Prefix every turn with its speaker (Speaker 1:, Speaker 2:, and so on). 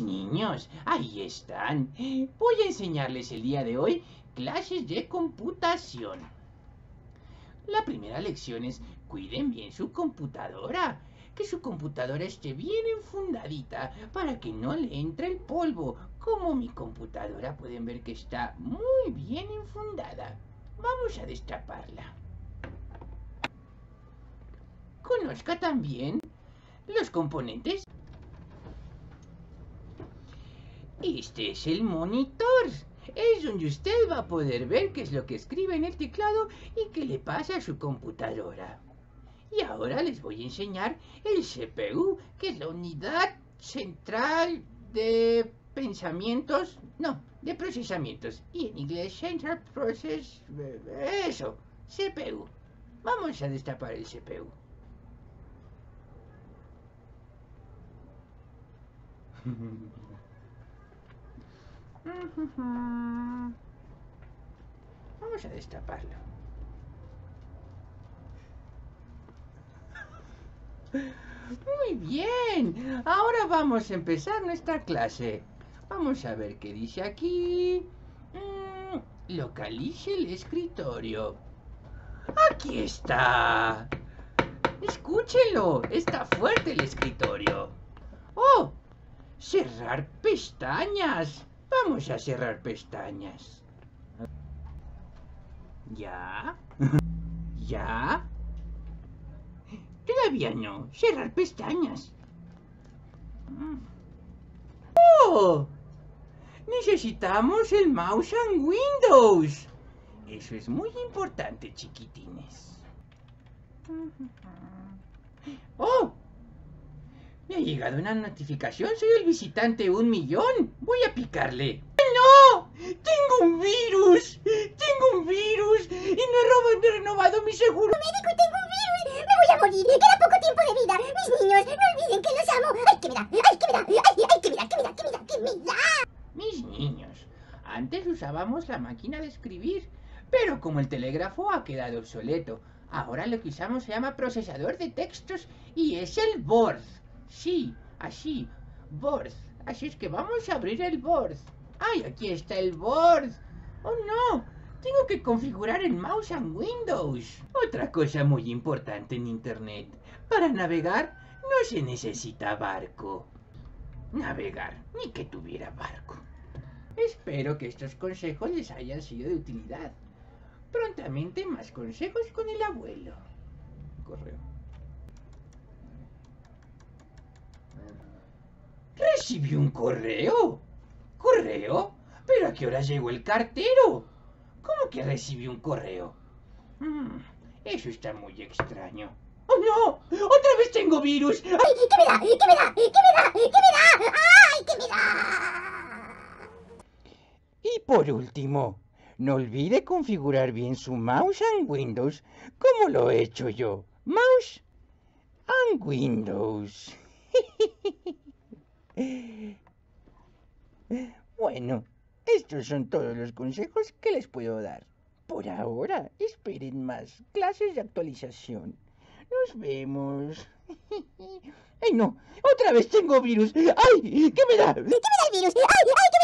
Speaker 1: Niños, ahí están. Voy a enseñarles el día de hoy clases de computación. La primera lección es cuiden bien su computadora. Que su computadora esté bien enfundadita para que no le entre el polvo. Como mi computadora pueden ver que está muy bien enfundada. Vamos a destaparla. Conozca también los componentes. Este es el monitor. Es donde usted va a poder ver qué es lo que escribe en el teclado y qué le pasa a su computadora. Y ahora les voy a enseñar el CPU, que es la unidad central de pensamientos, no, de procesamientos. Y en inglés, Central Process, eso, CPU. Vamos a destapar el CPU. Vamos a destaparlo. Muy bien, ahora vamos a empezar nuestra clase. Vamos a ver qué dice aquí. Mm, localice el escritorio. Aquí está. Escúchelo, está fuerte el escritorio. ¡Oh! Cerrar pestañas. Vamos a cerrar pestañas. ¿Ya? ¿Ya? Todavía no. Cerrar pestañas. ¡Oh! Necesitamos el mouse and Windows. Eso es muy importante, chiquitines. ¡Oh! Me ha llegado una notificación. Soy el visitante un millón. Voy a picarle. ¡No! ¡Tengo un virus! ¡Tengo un virus! Y no he renovado mi seguro.
Speaker 2: Médico, tengo un virus. Me voy a morir. Queda poco tiempo de vida. Mis niños, no olviden que los amo. ¡Ay, que me da! ¡Ay, que me da! ¡Ay, ay, que me da! ¡Que me da! ¡Que me da! ¡Que me da!
Speaker 1: Mis niños, antes usábamos la máquina de escribir, pero como el telégrafo ha quedado obsoleto, ahora lo que usamos se llama procesador de textos y es el Word. Sí, así, Word. Así es que vamos a abrir el Word. ¡Ay, aquí está el Word! ¡Oh, no! Tengo que configurar el mouse en Windows. Otra cosa muy importante en Internet. Para navegar no se necesita barco. Navegar, ni que tuviera barco. Espero que estos consejos les hayan sido de utilidad. Prontamente más consejos con el abuelo. Correo. Recibí un correo. ¿Correo? ¿Pero a qué hora llegó el cartero? ¿Cómo que recibí un correo? Mm, eso está muy extraño. ¡Oh, no! ¡Otra vez tengo virus!
Speaker 2: ¡Ay, que me da! ¡Que me da! ¡Que me da! ¡Que me da! ¡Ay, que me da!
Speaker 1: Y por último, no olvide configurar bien su mouse and Windows como lo he hecho yo. Mouse and Windows. Bueno, estos son todos los consejos que les puedo dar. Por ahora, esperen más clases de actualización. Nos vemos. ¡Ay, no! ¡Otra vez tengo virus! ¡Ay! ¿Qué me da?
Speaker 2: ¿Qué me da el virus? ¡Ay, ay,